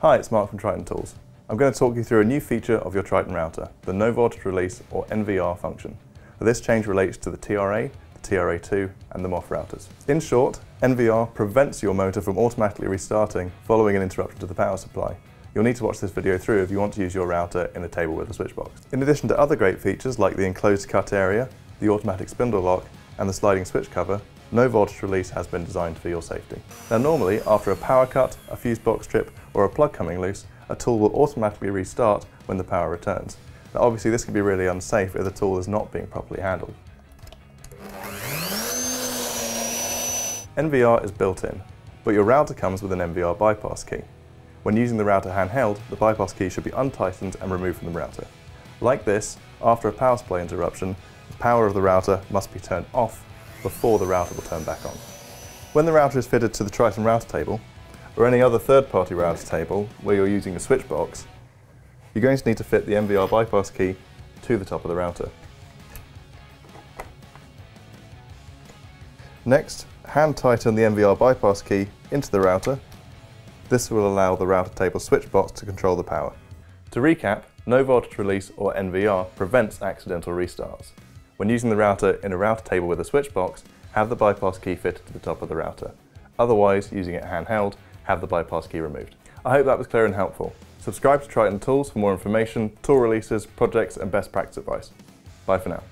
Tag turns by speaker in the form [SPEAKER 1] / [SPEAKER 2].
[SPEAKER 1] Hi, it's Mark from Triton Tools. I'm going to talk you through a new feature of your Triton router, the No Voltage Release or NVR function. This change relates to the TRA, the TRA2 and the MOF routers. In short, NVR prevents your motor from automatically restarting following an interruption to the power supply. You'll need to watch this video through if you want to use your router in a table with a switch box. In addition to other great features like the enclosed cut area, the automatic spindle lock and the sliding switch cover, no voltage release has been designed for your safety. Now normally, after a power cut, a fuse box trip or a plug coming loose, a tool will automatically restart when the power returns. Now obviously this can be really unsafe if the tool is not being properly handled. NVR is built in, but your router comes with an NVR bypass key. When using the router handheld, the bypass key should be untightened and removed from the router. Like this, after a power supply interruption, the power of the router must be turned off before the router will turn back on. When the router is fitted to the Triton router table, or any other third-party router table where you're using a switch box, you're going to need to fit the NVR bypass key to the top of the router. Next, hand tighten the NVR bypass key into the router. This will allow the router table switch box to control the power. To recap, no voltage release or NVR prevents accidental restarts. When using the router in a router table with a switch box, have the bypass key fitted to the top of the router. Otherwise, using it handheld, have the bypass key removed. I hope that was clear and helpful. Subscribe to Triton Tools for more information, tool releases, projects and best practice advice. Bye for now.